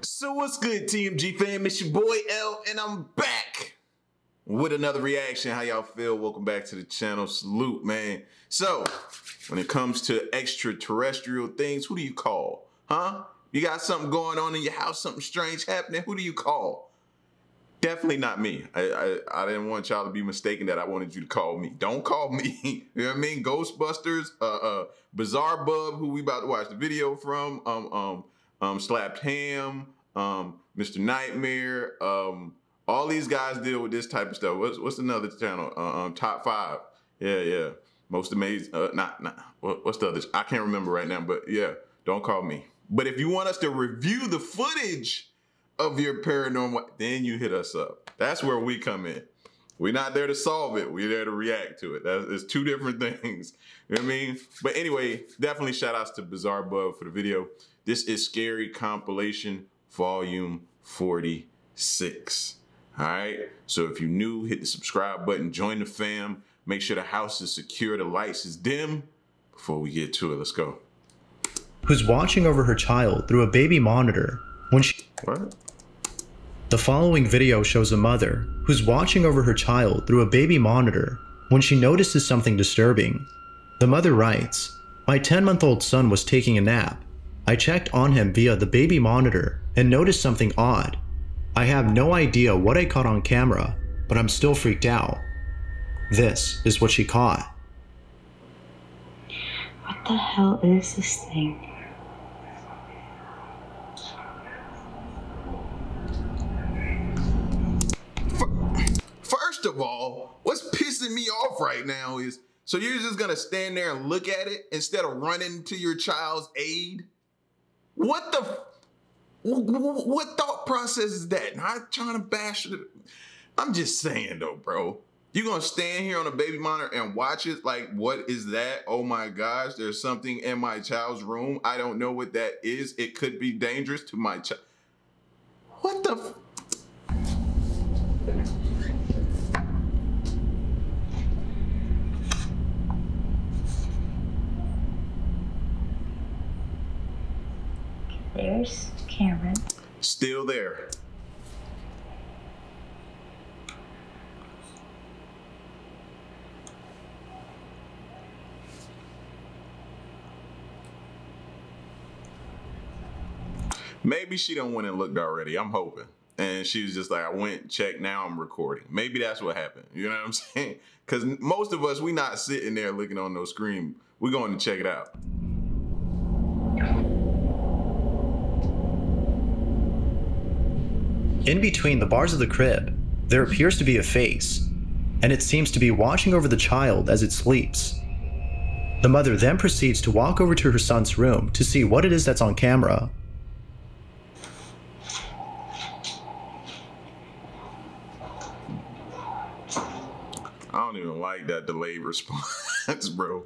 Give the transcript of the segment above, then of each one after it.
So what's good, TMG fam? It's your boy L, and I'm back with another reaction. How y'all feel? Welcome back to the channel. Salute, man. So, when it comes to extraterrestrial things, who do you call? Huh? You got something going on in your house, something strange happening? Who do you call? Definitely not me. I, I, I didn't want y'all to be mistaken that I wanted you to call me. Don't call me. you know what I mean? Ghostbusters, uh, uh, Bizarre Bub, who we about to watch the video from, um, um, um, Slapped Ham, um, Mr. Nightmare, um, all these guys deal with this type of stuff. What's what's another channel? Uh, um, top five. Yeah, yeah. Most amazing. Uh, not not. What's the other? I can't remember right now. But yeah, don't call me. But if you want us to review the footage of your paranormal, then you hit us up. That's where we come in. We're not there to solve it. We're there to react to it. That's two different things. You know what I mean? But anyway, definitely shout outs to Bizarre Bub for the video. This is Scary Compilation Volume 46. All right. So if you're new, hit the subscribe button, join the fam. Make sure the house is secure, the lights is dim. Before we get to it, let's go. Who's watching over her child through a baby monitor when she. What? The following video shows a mother who's watching over her child through a baby monitor when she notices something disturbing. The mother writes, My 10 month old son was taking a nap. I checked on him via the baby monitor and noticed something odd. I have no idea what I caught on camera, but I'm still freaked out. This is what she caught. What the hell is this thing? First of all, what's pissing me off right now is so you're just gonna stand there and look at it instead of running to your child's aid? What the? What thought process is that? Not trying to bash it. I'm just saying though, bro. You gonna stand here on a baby monitor and watch it? Like, what is that? Oh my gosh, there's something in my child's room. I don't know what that is. It could be dangerous to my child. What the? There's Cameron. Still there. Maybe she don't went and looked already. I'm hoping. And she was just like, I went, checked, now I'm recording. Maybe that's what happened. You know what I'm saying? Because most of us, we not sitting there looking on no screen. We're going to check it out. In between the bars of the crib, there appears to be a face, and it seems to be watching over the child as it sleeps. The mother then proceeds to walk over to her son's room to see what it is that's on camera. I don't even like that delayed response, bro.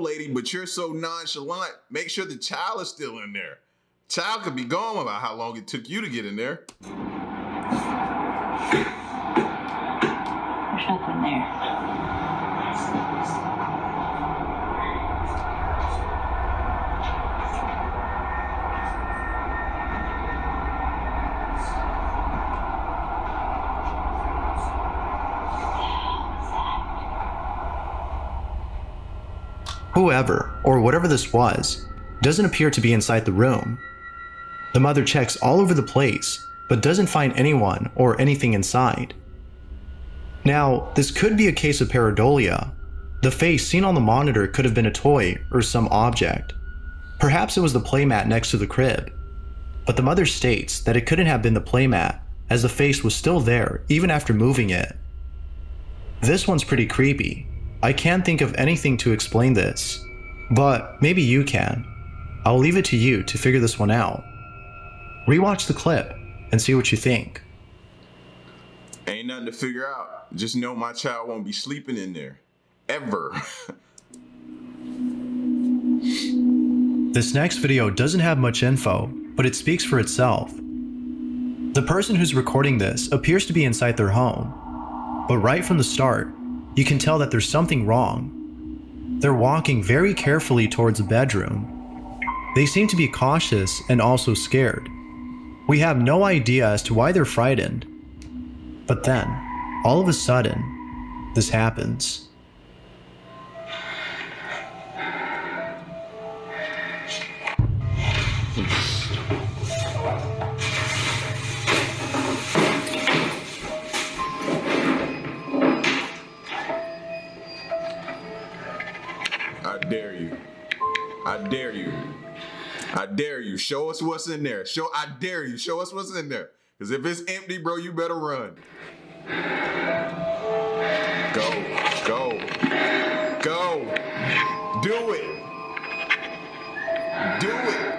Lady, but you're so nonchalant. Make sure the child is still in there. Child could be gone about how long it took you to get in there. Whoever, or whatever this was, doesn't appear to be inside the room. The mother checks all over the place, but doesn't find anyone or anything inside. Now, this could be a case of pareidolia. The face seen on the monitor could have been a toy or some object. Perhaps it was the playmat next to the crib. But the mother states that it couldn't have been the playmat, as the face was still there even after moving it. This one's pretty creepy. I can't think of anything to explain this, but maybe you can. I'll leave it to you to figure this one out. Rewatch the clip and see what you think. Ain't nothing to figure out. Just know my child won't be sleeping in there. Ever. This next video doesn't have much info, but it speaks for itself. The person who's recording this appears to be inside their home, but right from the start, you can tell that there's something wrong. They're walking very carefully towards a bedroom. They seem to be cautious and also scared. We have no idea as to why they're frightened. But then, all of a sudden, this happens. I dare you. I dare you. Show us what's in there. Show I dare you. Show us what's in there. Cause if it's empty, bro, you better run. Go. Go. Go. Do it. Do it.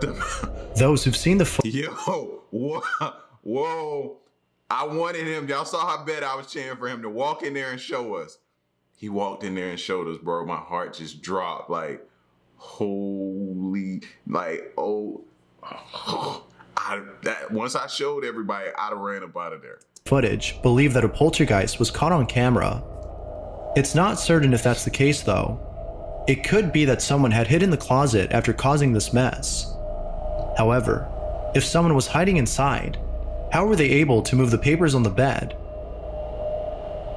What Those who've seen the footage Yo, whoa, whoa. I wanted him. Y'all saw how bad I was cheering for him to walk in there and show us. He walked in there and showed us, bro. My heart just dropped. Like, holy, like, oh, I, that once I showed everybody, I'd have ran up out of there. footage believe that a poltergeist was caught on camera. It's not certain if that's the case though. It could be that someone had hid in the closet after causing this mess. However, if someone was hiding inside, how were they able to move the papers on the bed?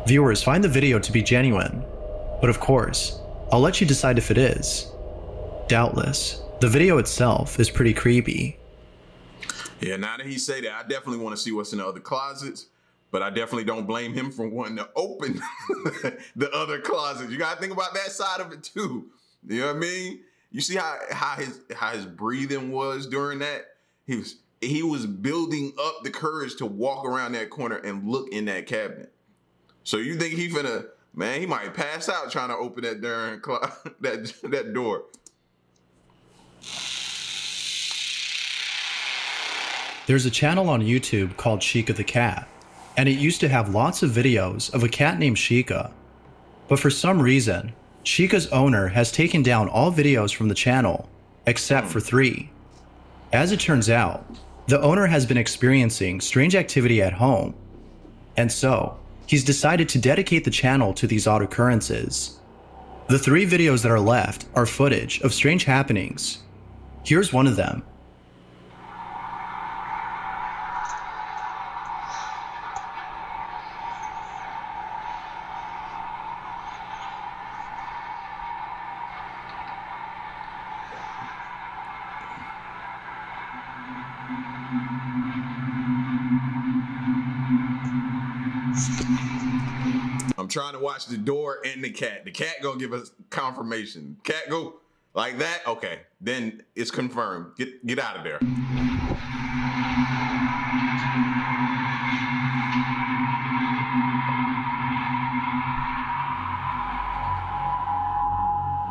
Viewers find the video to be genuine, but of course, I'll let you decide if it is. Doubtless, the video itself is pretty creepy. Yeah, now that he say that, I definitely want to see what's in the other closets. But I definitely don't blame him for wanting to open the other closets. You gotta think about that side of it too. You know what I mean? You see how how his how his breathing was during that? He was he was building up the courage to walk around that corner and look in that cabinet. So you think he finna man? He might pass out trying to open that darn that that door. There's a channel on YouTube called Sheikah the Cat, and it used to have lots of videos of a cat named Sheikah. But for some reason, Sheikah's owner has taken down all videos from the channel, except for three. As it turns out, the owner has been experiencing strange activity at home, and so he's decided to dedicate the channel to these odd occurrences. The three videos that are left are footage of strange happenings. Here's one of them. Trying to watch the door and the cat. The cat gonna give us confirmation. Cat go like that. Okay, then it's confirmed. Get get out of there.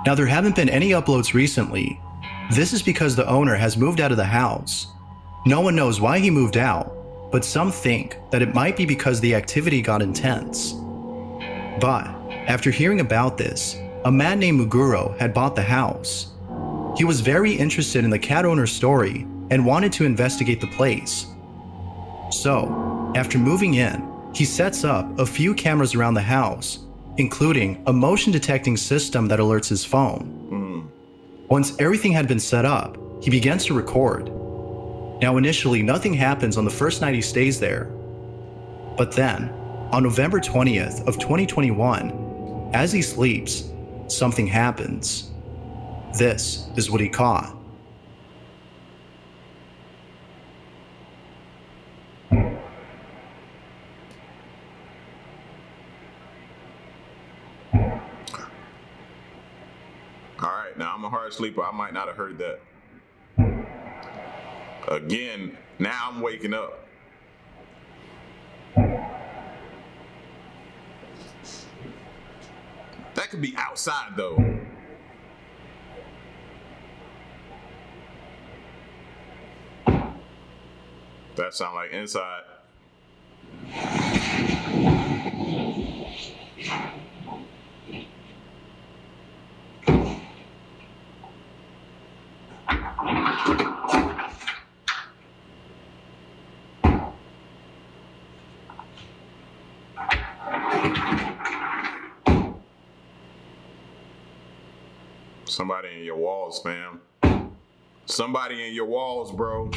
Now, there haven't been any uploads recently. This is because the owner has moved out of the house. No one knows why he moved out, but some think that it might be because the activity got intense. But after hearing about this, a man named Maguro had bought the house. He was very interested in the cat owner's story and wanted to investigate the place. So, after moving in, he sets up a few cameras around the house, including a motion detecting system that alerts his phone. Hmm. Once everything had been set up, he begins to record. Now, initially, nothing happens on the first night he stays there. But then, on November 20th of 2021, As he sleeps, something happens. This is what he caught. All right, now I'm a hard sleeper. I might not have heard that. Again, now I'm waking up. Could be outside though. That sound like inside. Somebody in your walls, fam. Somebody in your walls, bro.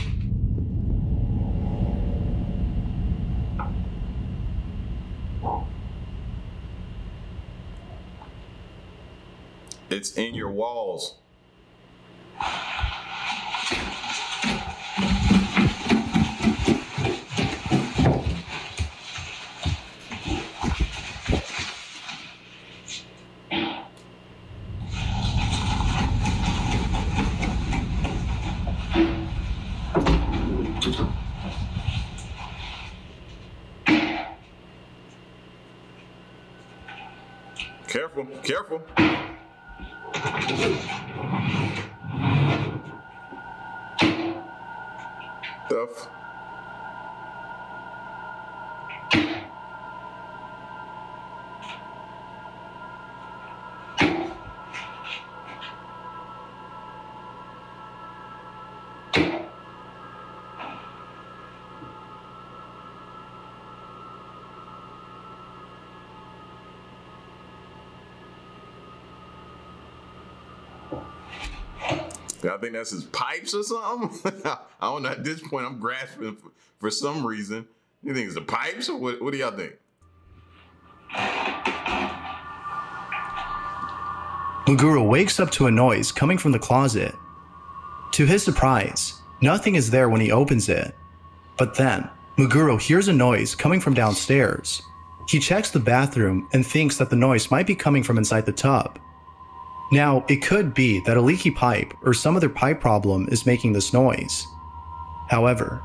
It's in your walls. fotógrafo. I think that's his pipes or something. I don't know. At this point, I'm grasping for, for some reason. You think it's the pipes or what? What do y'all think? Maguro wakes up to a noise coming from the closet. To his surprise, nothing is there when he opens it. But then, Maguro hears a noise coming from downstairs. He checks the bathroom and thinks that the noise might be coming from inside the tub. Now, it could be that a leaky pipe or some other pipe problem is making this noise. However,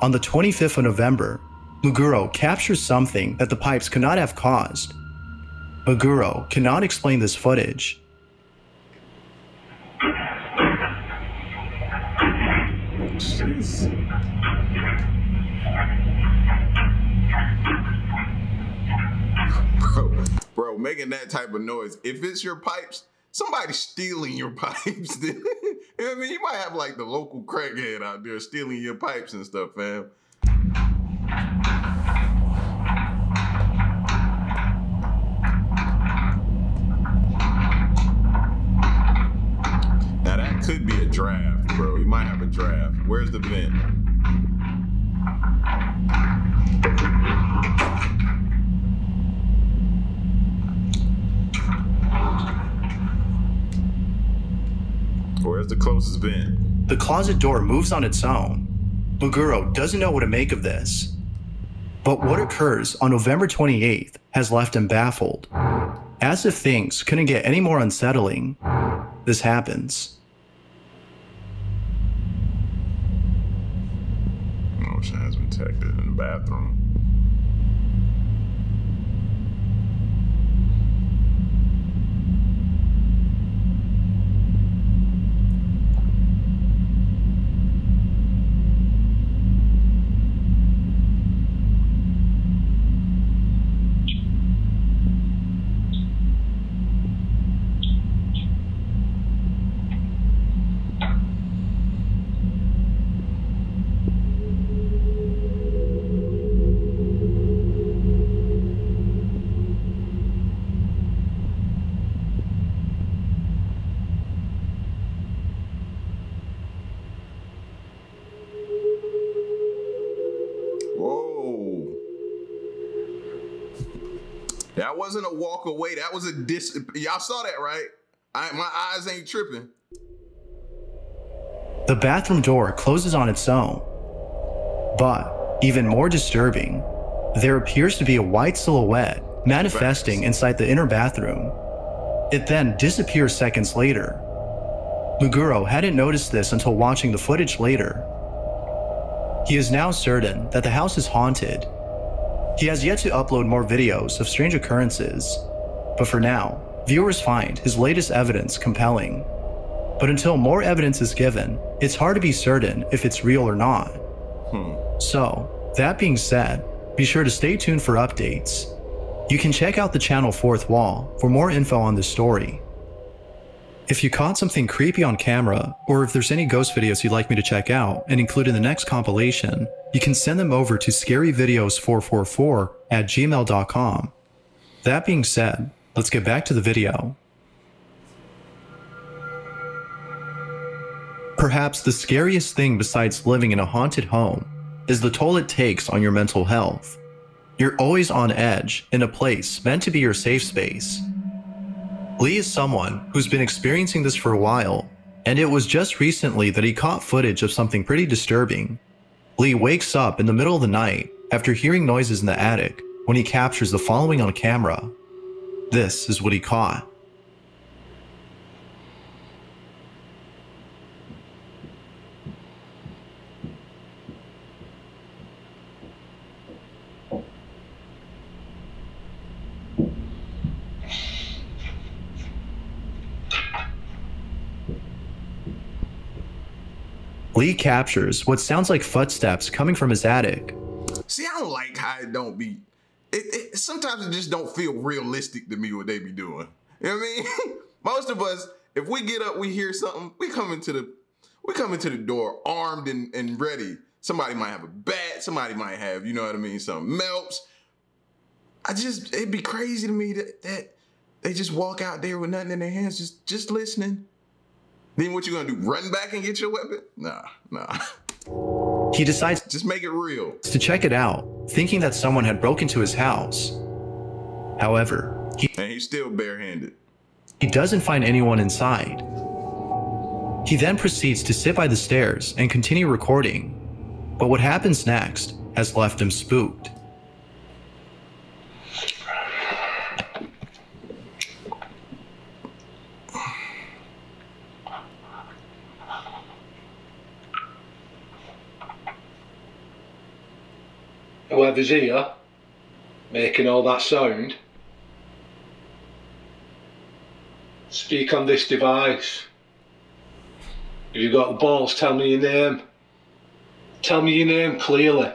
on the 25th of November, Maguro captures something that the pipes could not have caused. Maguro cannot explain this footage. Jeez. Bro, making that type of noise. If it's your pipes, somebody's stealing your pipes. You know what I mean? You might have like the local crackhead out there stealing your pipes and stuff, fam. Now that could be a draft, bro. You might have a draft. Where's the vent? Where's the closest vent? The closet door moves on its own. Maguro doesn't know what to make of this. But what occurs on November 28th has left him baffled. As if things couldn't get any more unsettling, this happens. Motion has been detected in the bathroom. Wasn't a walk away. That was a dis. Y'all saw that, right? I, my eyes ain't tripping. The bathroom door closes on its own. But, even more disturbing, there appears to be a white silhouette manifesting inside the inner bathroom. It then disappears seconds later. Maguro hadn't noticed this until watching the footage later. He is now certain that the house is haunted. He has yet to upload more videos of strange occurrences, but for now, viewers find his latest evidence compelling. But until more evidence is given, it's hard to be certain if it's real or not. Hmm. So, that being said, be sure to stay tuned for updates. You can check out the channel Fourth Wall for more info on this story. If you caught something creepy on camera, or if there's any ghost videos you'd like me to check out and include in the next compilation, you can send them over to scaryvideos444 at gmail.com. That being said, let's get back to the video. Perhaps the scariest thing besides living in a haunted home is the toll it takes on your mental health. You're always on edge in a place meant to be your safe space. Lee is someone who's been experiencing this for a while, and it was just recently that he caught footage of something pretty disturbing. Lee wakes up in the middle of the night after hearing noises in the attic when he captures the following on camera. This is what he caught. Lee captures what sounds like footsteps coming from his attic. See, I don't like how it don't be. It, it sometimes it just don't feel realistic to me what they be doing. You know what I mean? Most of us, if we get up, we hear something, we come into the we come into the door armed and, and ready. Somebody might have a bat, somebody might have, you know what I mean, some melts. I just it'd be crazy to me that that they just walk out there with nothing in their hands, just just listening. Then what you gonna do? Run back and get your weapon? Nah, nah. He decides Just make it real. to check it out, thinking that someone had broken into his house. However, he, And he's still barehanded. he doesn't find anyone inside. He then proceeds to sit by the stairs and continue recording. But what happens next has left him spooked. Whoever's here making all that sound, speak on this device. If you've got the balls, tell me your name. Tell me your name clearly.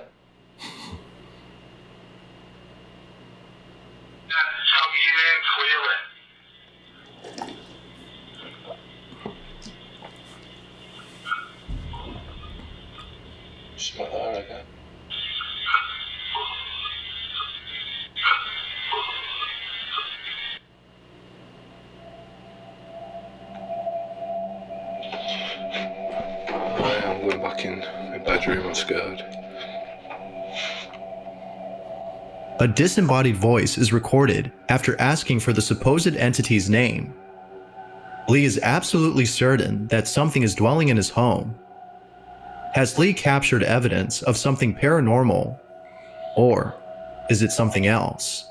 Disembodied voice is recorded after asking for the supposed entity's name. Lee is absolutely certain that something is dwelling in his home. Has Lee captured evidence of something paranormal? Or is it something else?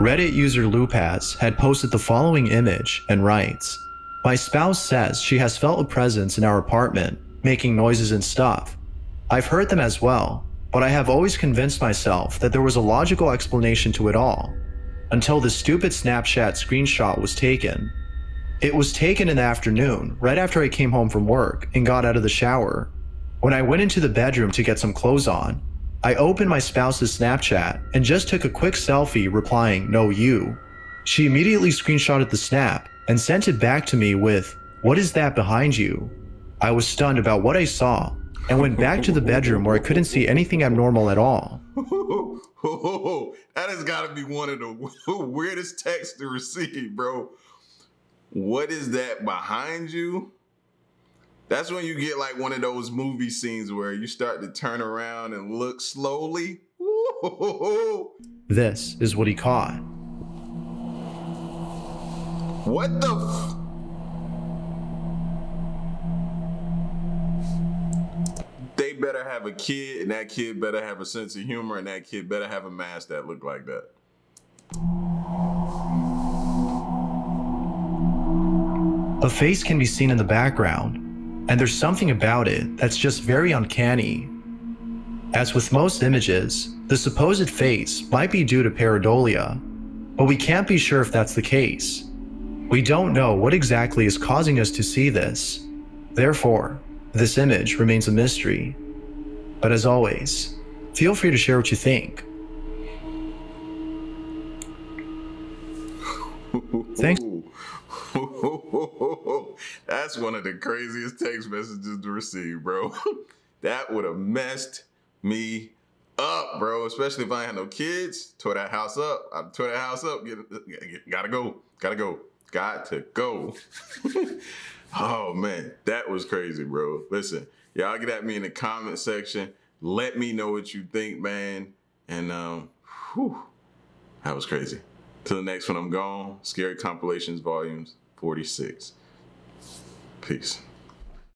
Reddit user Lupaz had posted the following image and writes My spouse says she has felt a presence in our apartment, making noises and stuff. I've heard them as well, but I have always convinced myself that there was a logical explanation to it all, until the stupid Snapchat screenshot was taken. It was taken in the afternoon, right after I came home from work and got out of the shower. When I went into the bedroom to get some clothes on, I opened my spouse's Snapchat and just took a quick selfie replying, No, you. She immediately screenshotted the snap and sent it back to me with, What is that behind you? I was stunned about what I saw and went back to the bedroom where I couldn't see anything abnormal at all. that has got to be one of the weirdest texts to receive, bro. What is that behind you? That's when you get like one of those movie scenes where you start to turn around and look slowly. This is what he caught. What the? Better have a kid, and that kid better have a sense of humor, and that kid better have a mask that look like that. A face can be seen in the background, and there's something about it that's just very uncanny. As with most images, the supposed face might be due to pareidolia, but we can't be sure if that's the case. We don't know what exactly is causing us to see this. Therefore, this image remains a mystery. But as always, feel free to share what you think. Thanks. That's one of the craziest text messages to receive, bro. that would have messed me up, bro. Especially if I had no kids. Tore that house up. I tore that house up. Get, get, gotta go. Gotta go. Got to go. oh man, that was crazy, bro. Listen, y'all get at me in the comment section. Let me know what you think, man. And um, whew, that was crazy. Till the next one, I'm gone. Scary Compilations Volumes 46. Peace.